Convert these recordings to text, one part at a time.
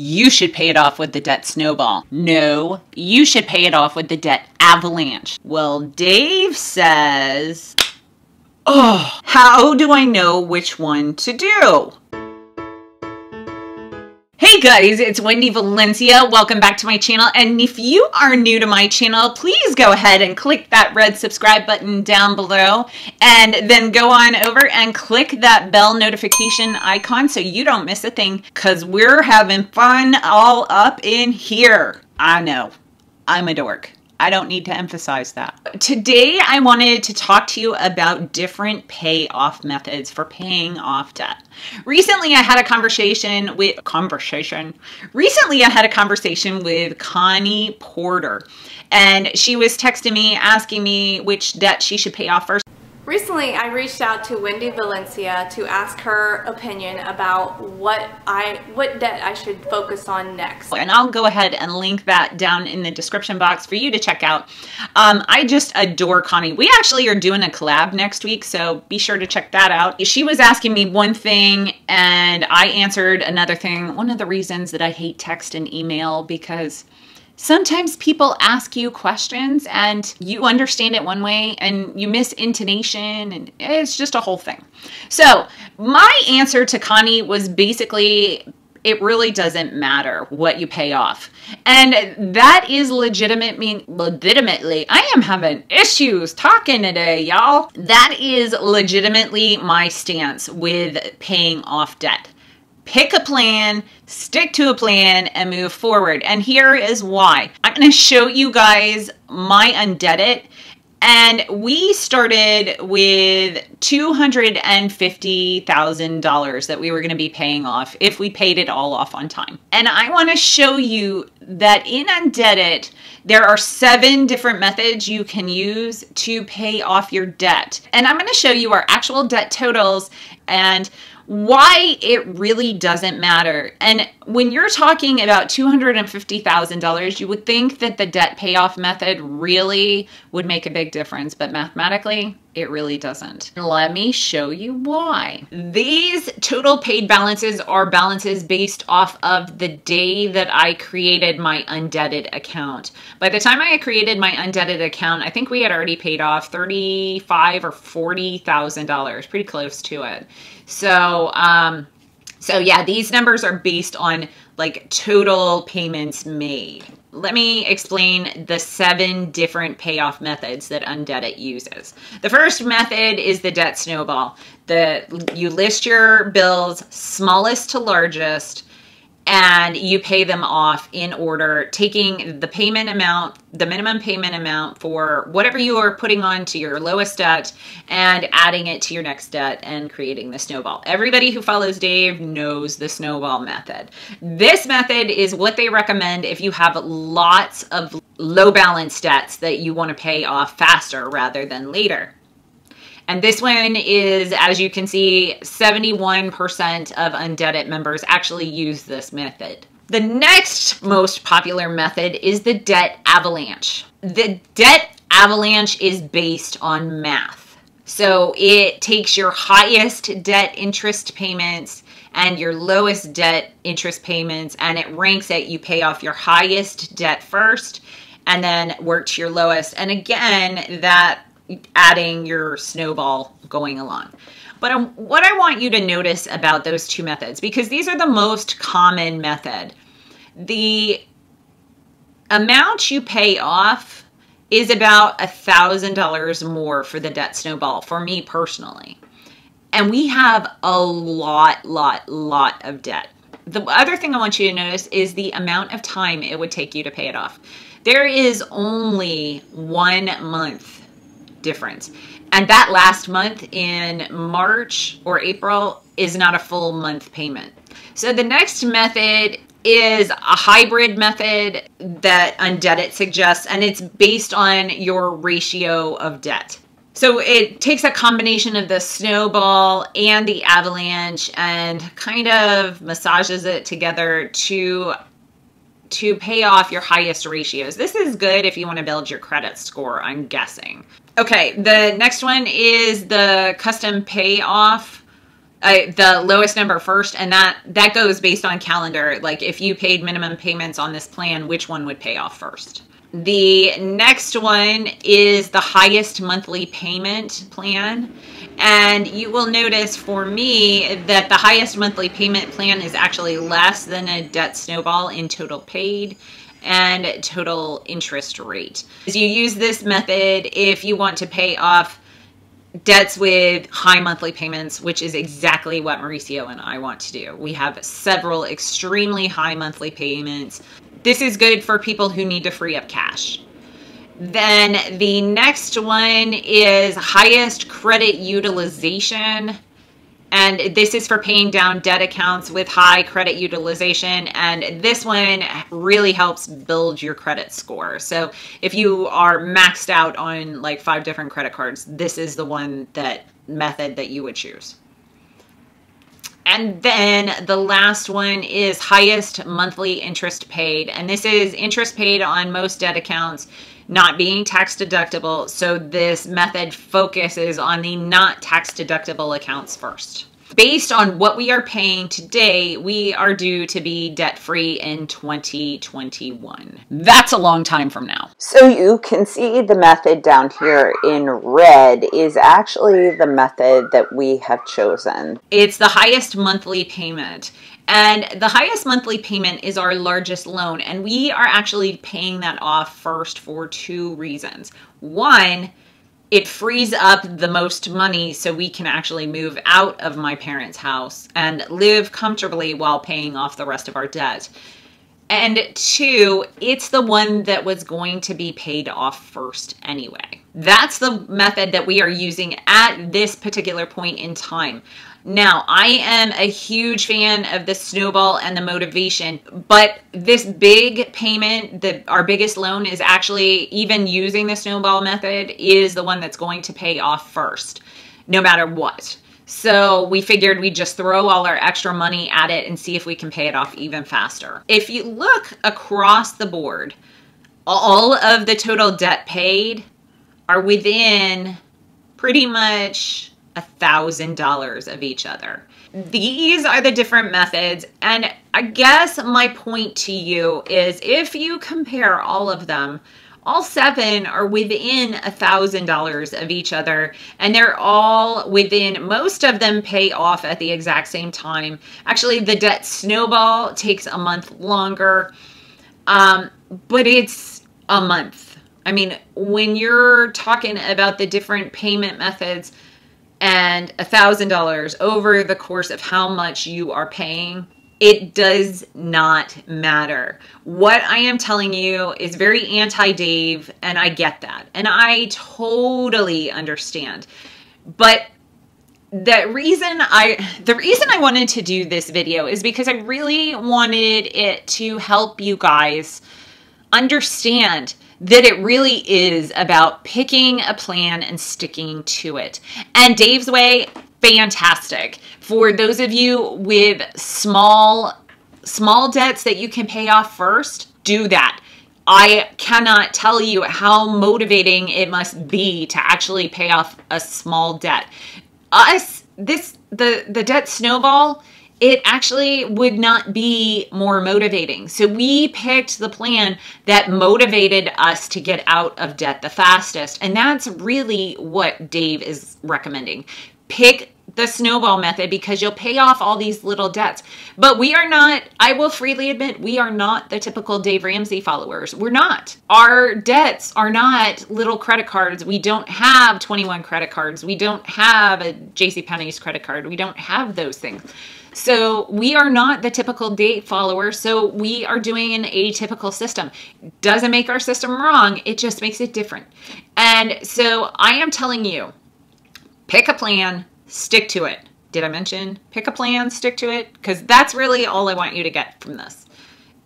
you should pay it off with the debt snowball. No, you should pay it off with the debt avalanche. Well, Dave says, Oh, how do I know which one to do? Guys, it's Wendy Valencia. Welcome back to my channel. And if you are new to my channel, please go ahead and click that red subscribe button down below and then go on over and click that bell notification icon so you don't miss a thing because we're having fun all up in here. I know, I'm a dork. I don't need to emphasize that. Today, I wanted to talk to you about different payoff methods for paying off debt. Recently, I had a conversation with conversation. Recently, I had a conversation with Connie Porter, and she was texting me asking me which debt she should pay off first. Recently, I reached out to Wendy Valencia to ask her opinion about what I what debt I should focus on next. And I'll go ahead and link that down in the description box for you to check out. Um, I just adore Connie. We actually are doing a collab next week, so be sure to check that out. She was asking me one thing, and I answered another thing. One of the reasons that I hate text and email because sometimes people ask you questions and you understand it one way and you miss intonation and it's just a whole thing. So, my answer to Connie was basically it really doesn't matter what you pay off. And that is legitimate mean legitimately. I am having issues talking today, y'all. That is legitimately my stance with paying off debt pick a plan, stick to a plan, and move forward. And here is why. I'm going to show you guys my undebt.it. And we started with $250,000 that we were going to be paying off if we paid it all off on time. And I want to show you that in Undebt.it, there are seven different methods you can use to pay off your debt. And I'm going to show you our actual debt totals and why it really doesn't matter. And when you're talking about $250,000, you would think that the debt payoff method really would make a big difference, but mathematically, it really doesn't. Let me show you why. These total paid balances are balances based off of the day that I created my undebt.it account. By the time I had created my undebt.it account, I think we had already paid off thirty-five or forty thousand dollars, pretty close to it. So, um, so yeah, these numbers are based on like total payments made. Let me explain the seven different payoff methods that Undebt.it uses. The first method is the debt snowball. The you list your bills smallest to largest and you pay them off in order, taking the payment amount, the minimum payment amount for whatever you are putting on to your lowest debt and adding it to your next debt and creating the snowball. Everybody who follows Dave knows the snowball method. This method is what they recommend if you have lots of low balance debts that you want to pay off faster rather than later. And this one is, as you can see, 71% of undebt.it members actually use this method. The next most popular method is the debt avalanche. The debt avalanche is based on math. So it takes your highest debt interest payments and your lowest debt interest payments and it ranks it. You pay off your highest debt first and then work to your lowest. And again, that adding your snowball going along. But um, what I want you to notice about those two methods, because these are the most common method, the amount you pay off is about a thousand dollars more for the debt snowball for me personally. And we have a lot, lot, lot of debt. The other thing I want you to notice is the amount of time it would take you to pay it off. There is only one month difference. And that last month in March or April is not a full month payment. So the next method is a hybrid method that Undebt.it suggests, and it's based on your ratio of debt. So it takes a combination of the snowball and the avalanche and kind of massages it together to to pay off your highest ratios. This is good if you want to build your credit score, I'm guessing. Okay, the next one is the custom payoff uh, the lowest number first, and that that goes based on calendar. Like if you paid minimum payments on this plan, which one would pay off first? The next one is the highest monthly payment plan. And you will notice for me that the highest monthly payment plan is actually less than a debt snowball in total paid and total interest rate. As you use this method if you want to pay off debts with high monthly payments, which is exactly what Mauricio and I want to do. We have several extremely high monthly payments this is good for people who need to free up cash. Then the next one is highest credit utilization. And this is for paying down debt accounts with high credit utilization. And this one really helps build your credit score. So if you are maxed out on like five different credit cards, this is the one that method that you would choose. And then the last one is highest monthly interest paid. And this is interest paid on most debt accounts not being tax deductible. So this method focuses on the not tax deductible accounts first based on what we are paying today, we are due to be debt free in 2021. That's a long time from now. So you can see the method down here in red is actually the method that we have chosen. It's the highest monthly payment. And the highest monthly payment is our largest loan. And we are actually paying that off first for two reasons. One, it frees up the most money so we can actually move out of my parents' house and live comfortably while paying off the rest of our debt. And two, it's the one that was going to be paid off first anyway. That's the method that we are using at this particular point in time. Now, I am a huge fan of the snowball and the motivation, but this big payment, the our biggest loan is actually even using the snowball method is the one that's going to pay off first, no matter what. So we figured we'd just throw all our extra money at it and see if we can pay it off even faster. If you look across the board, all of the total debt paid are within pretty much $1,000 of each other. These are the different methods. And I guess my point to you is if you compare all of them, all seven are within a thousand dollars of each other and they're all within most of them pay off at the exact same time actually the debt snowball takes a month longer um, but it's a month i mean when you're talking about the different payment methods and a thousand dollars over the course of how much you are paying it does not matter. What I am telling you is very anti Dave, and I get that. And I totally understand. But the reason I the reason I wanted to do this video is because I really wanted it to help you guys understand that it really is about picking a plan and sticking to it. And Dave's Way, fantastic. For those of you with small small debts that you can pay off first, do that. I cannot tell you how motivating it must be to actually pay off a small debt. Us, this the the debt snowball it actually would not be more motivating. So we picked the plan that motivated us to get out of debt the fastest. And that's really what Dave is recommending. Pick the snowball method because you'll pay off all these little debts. But we are not, I will freely admit, we are not the typical Dave Ramsey followers. We're not. Our debts are not little credit cards. We don't have 21 credit cards. We don't have a JCPenney's credit card. We don't have those things. So we are not the typical Dave follower. So we are doing an atypical system. Doesn't make our system wrong. It just makes it different. And so I am telling you, pick a plan, stick to it. Did I mention pick a plan, stick to it? Because that's really all I want you to get from this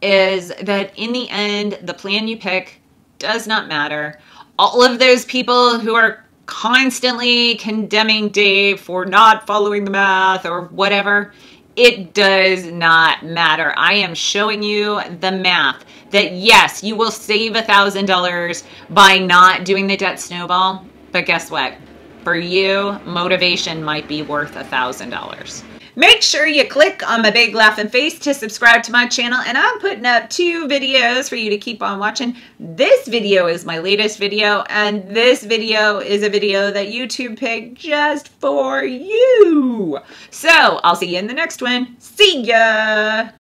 is that in the end, the plan you pick does not matter. All of those people who are constantly condemning Dave for not following the math or whatever, it does not matter. I am showing you the math that yes, you will save a $1,000 by not doing the debt snowball. But guess what? For you, motivation might be worth a thousand dollars. Make sure you click on my big laughing face to subscribe to my channel and I'm putting up two videos for you to keep on watching. This video is my latest video and this video is a video that YouTube picked just for you. So I'll see you in the next one. See ya!